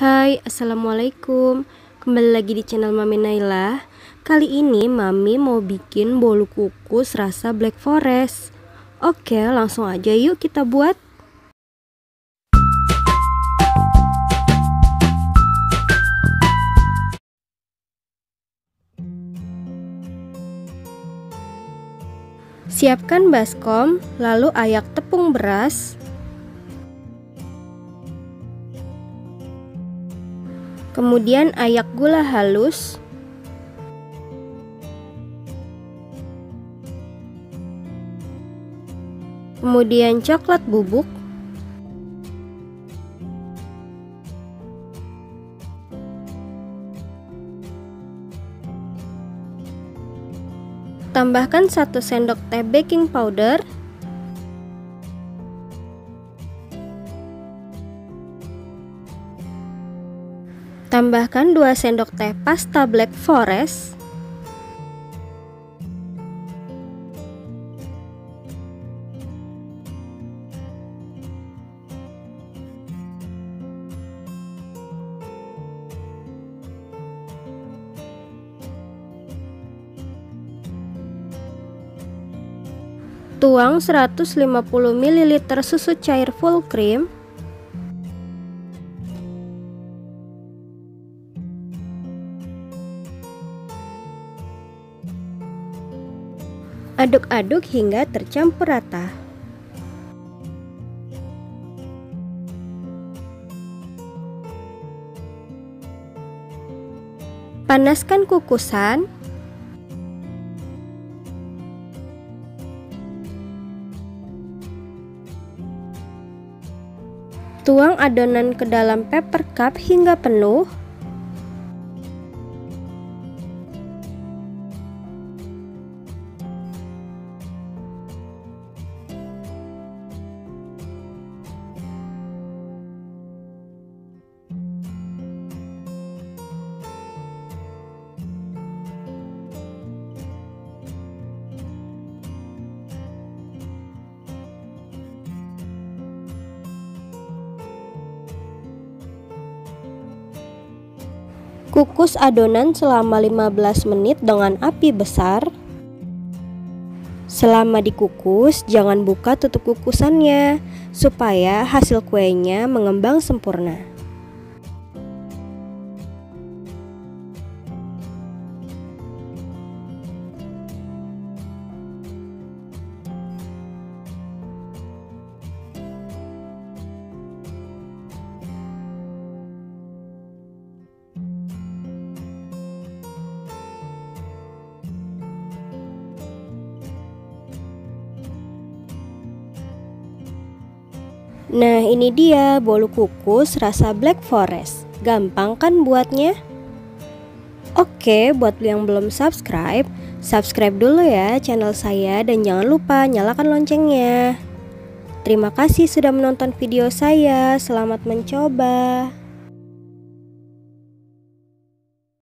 Hai, Assalamualaikum. Kembali lagi di channel Mami Naila. Kali ini Mami mau bikin bolu kukus rasa black forest. Oke, langsung aja yuk kita buat. Siapkan baskom, lalu ayak tepung beras, Kemudian ayak gula halus. Kemudian coklat bubuk. Tambahkan 1 sendok teh baking powder Tambahkan 2 sendok teh pasta black forest. Tuang 150 ml susu cair full cream Aduk-aduk hingga tercampur rata. Panaskan kukusan. Tuang adonan ke dalam paper cup hingga penuh. Kukus adonan selama 15 menit dengan api besar. Selama dikukus, jangan buka tutup kukusannya supaya hasil kuenya mengembang sempurna. Nah ini dia bolu kukus rasa black forest. Gampang kan buatnya? Oke buat yang belum subscribe Subscribe dulu ya channel saya dan jangan lupa nyalakan loncengnya. Terima kasih sudah menonton video saya. Selamat mencoba